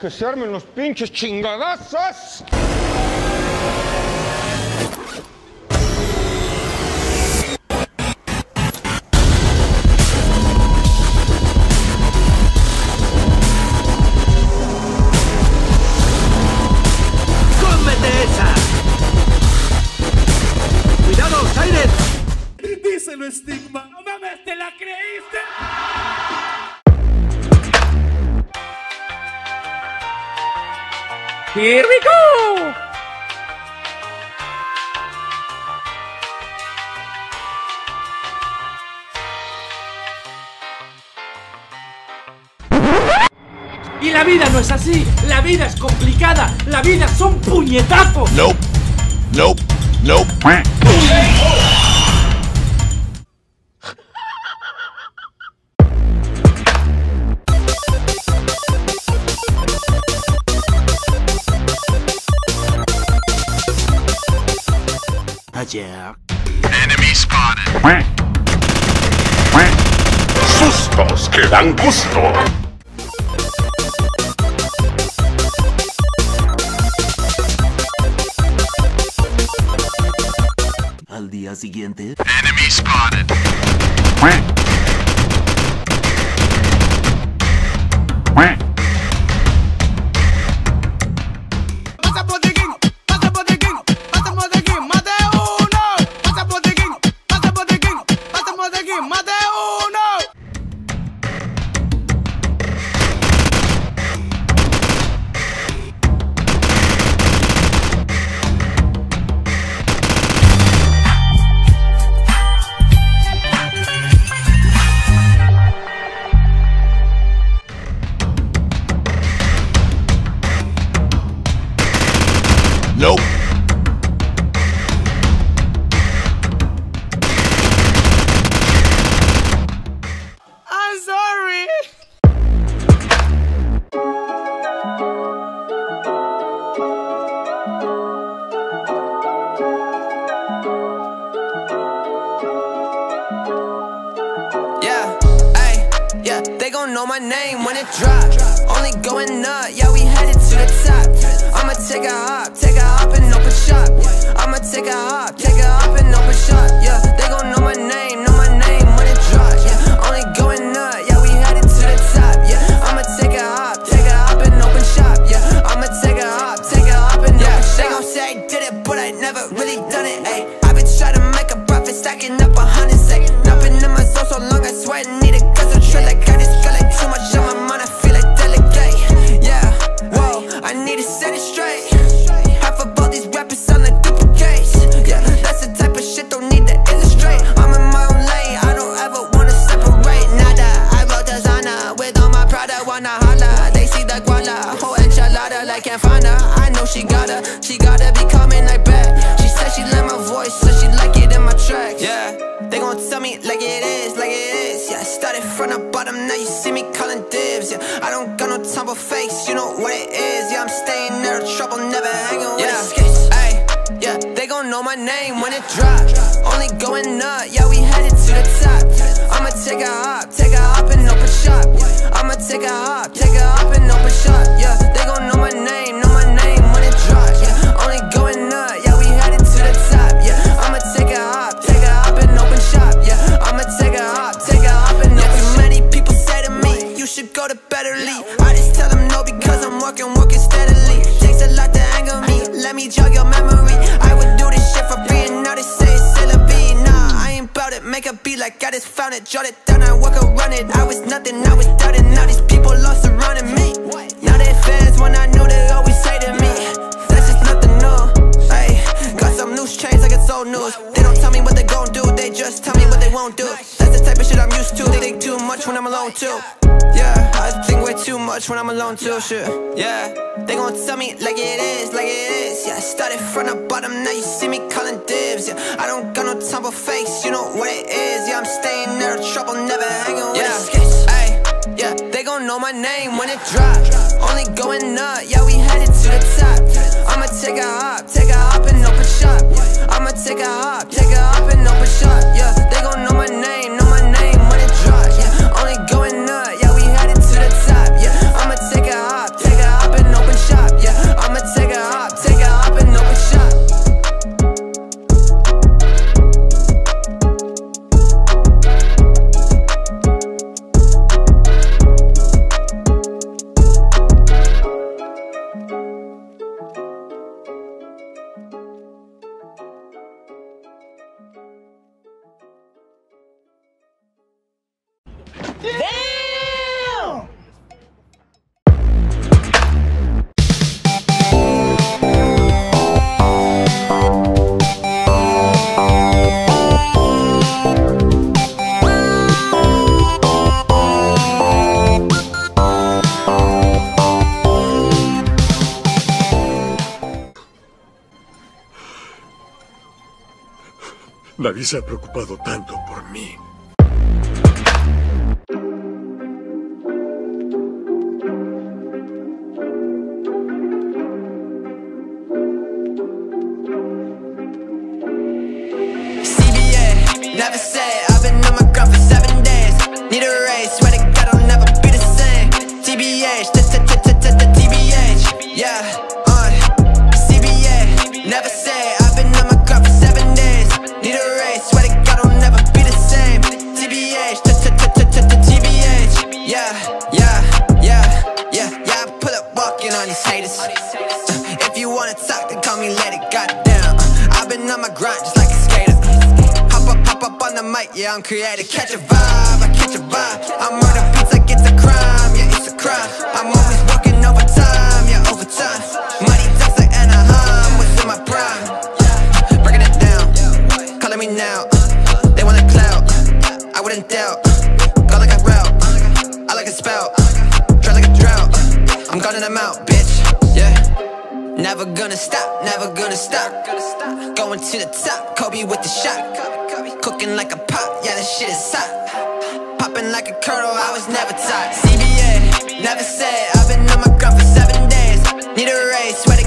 Que se armen los pinches chingadazos. Here we go! Y la vida no es así, la vida es complicada, la vida son puñetazos. Nope. Nope. Nope. Ayer. Enemy spotted. Sustos que dan gusto. Al día siguiente. Enemy spotted. Pasa bodeguín, más know my name when it drop. Only going up, yeah, we headed to the top. I'ma take a hop, take a hop and open shop. I'ma take a hop, take a hop and open shop. Yeah, they gon' know my name, know my name when it drop. Yeah, only going up, yeah, we headed to the top. Yeah, I'ma take a hop, take a hop and open shop. Yeah, I'ma take a hop, take a hop and open shop. They gon' say I did it, but I never really done it. Ayy, I been trying to make a profit, stacking up a gotta, be coming like back. She said she like my voice, so she like it in my tracks. Yeah, they gon' tell me like it is, like it is. Yeah, I started from the bottom, now you see me calling dibs. Yeah, I don't got no time for fakes, you know what it is. Yeah, I'm staying out of trouble, never hanging with yeah. skates. Ay, yeah, they gon' know my name when it drops. Only going up, yeah, we headed to the top. I'ma take a hop, take a hop and open shop. I'ma take a hop, Jog your memory. I would do this shit for now they say it's B. Nah, I ain't bout it. Make a beat like I just found it. Jot it down, I work around it. I was nothing, I was doubting. Now these people lost surrounding me. Much when I'm alone too. Shit. Yeah, they gon' tell me like it is, like it is. Yeah, I started from the bottom, now you see me calling dibs. Yeah, I don't got no time for fakes, you know what it is. Yeah, I'm staying of trouble, never hanging with yeah. skates. Ay, yeah, they gon' know my name when it drops. Only going up, yeah, we headed to the top. I'ma take a hop, take a hop and open shop. I'ma take a hop, take a hop and open shop. Yeah, Damn! Se ha preocupado tanto por mí. Never say yeah, I'm creative. Catch a vibe, I catch a vibe. I'm murder beats like it's a crime, yeah, it's a crime. I'm always working overtime, yeah, overtime. Mighty ducks like Anaheim, was in my prime. Breaking it down, calling me now. They want a clout, I wouldn't doubt. Gone like a route, I like a spout. Dry like a drought, I'm calling them out, bitch. Never gonna stop, never gonna stop. Going to the top, Kobe with the shot. Cooking like a pop, yeah, this shit is hot. Popping like a kernel, I was never taught. CBA, never said, I've been on my grind for seven days. Need a raise, sweat